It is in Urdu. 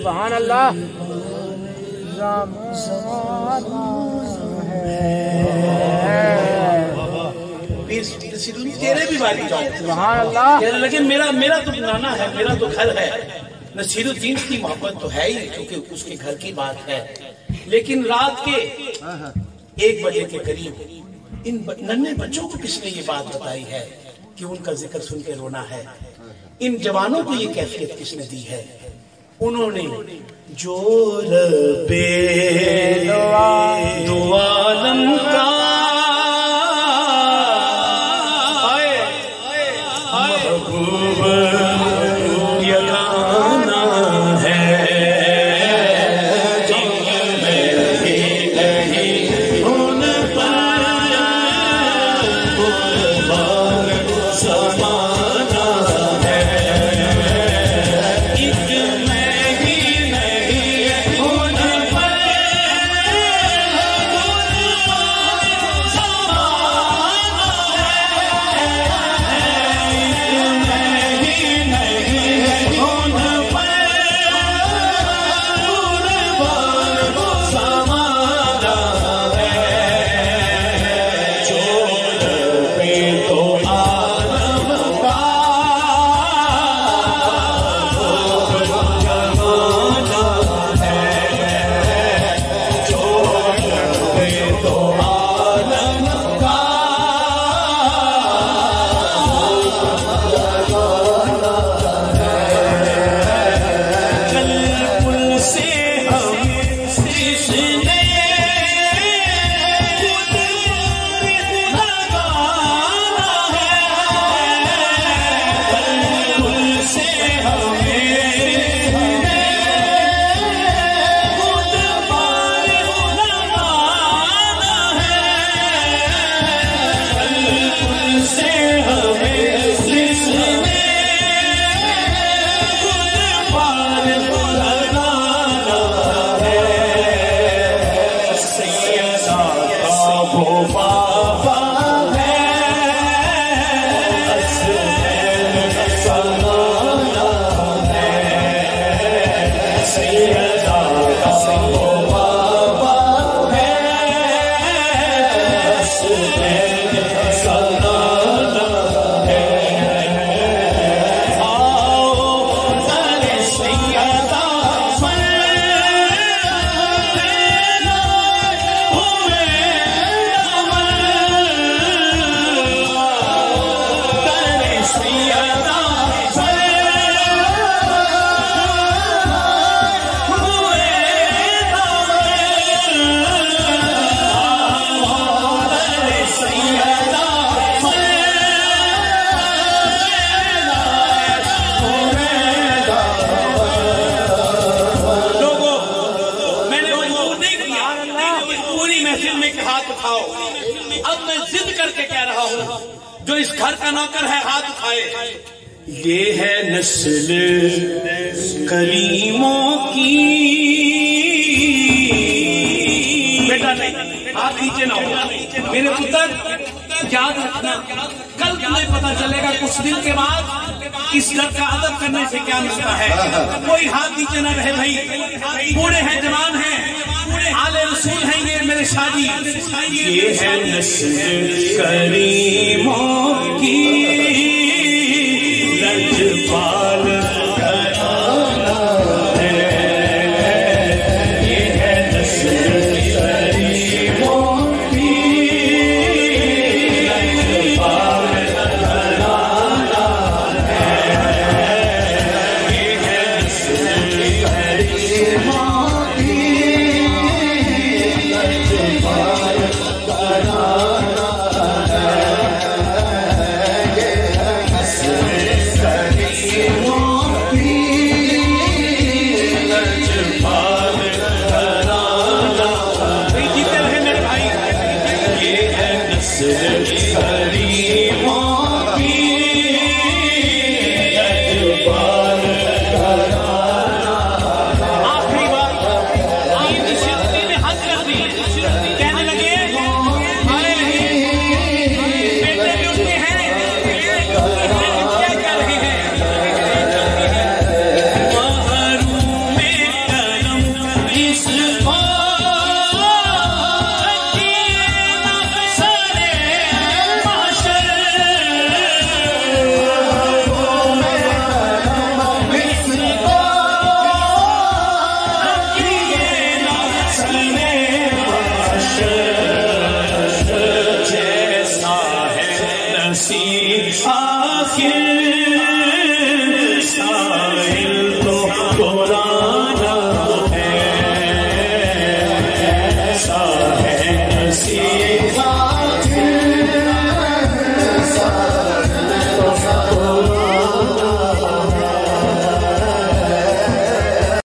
سبحان اللہ۔ تیرے بھی باری سبحان اللہ۔ کہنے لگے میرا میرا تو نانا ہے، میرا تو گھر ہے۔ نصیر الدین کی محبت تو ہے ہی کیونکہ اس کے گھر کی بات ہے۔ لیکن رات کے ایک بجے کے قریب ان ب- ننھے بچوں کو کس نے یہ بات بتائی ہے کہ ان کا ذکر سن کے رونا ہے؟ ان جوانوں کو یہ کیفیت کس نے دی ہے؟ انہوں نے جو رب دو عالم کا اٹھاؤ۔ اب میں ضد کر کے کہہ رہا ہوں جو اس گھر کا نوکر ہے ہاتھ اٹھائے۔ یہ ہے نسل کریموں کی۔ بیٹا نہیں ہاتھ نیچے نہ ہو۔ میرے پتر یاد رکھنا کل تمہیں پتا چلے گا کچھ دن کے بعد اس گھر کا ادب کرنے سے کیا ملتا ہے۔ کوئی ہاتھ نیچے نہ رہے بھائی بوڑھے ہیں جوان ہیں۔ رسول ہیں یہ میرے شادی۔ یہ ہے نسل کریموں کی۔ see, ah, yeah.